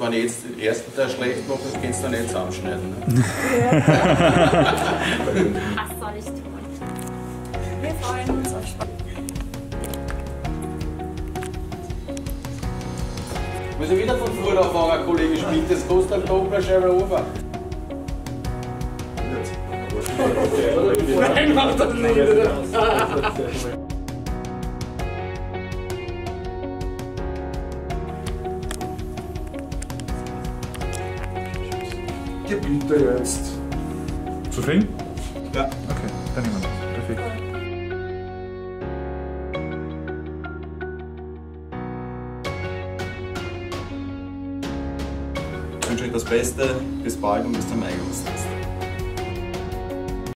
Wenn ich jetzt den ersten Teil schlecht mache, das kannst du nicht zusammenschneiden. Ne? Was soll ich tun? Wir freuen uns auf Spaß. Muss ich wieder von früher anfangen, Kollege spielt, das kostet ein Doppelscheibe Ufer. Nein, mach das nicht! Gebiete jetzt. Zufrieden? Ja. Okay, dann nehmen wir das. Perfekt. Ich wünsche euch das Beste, bis bald und bis zum Eignungstest.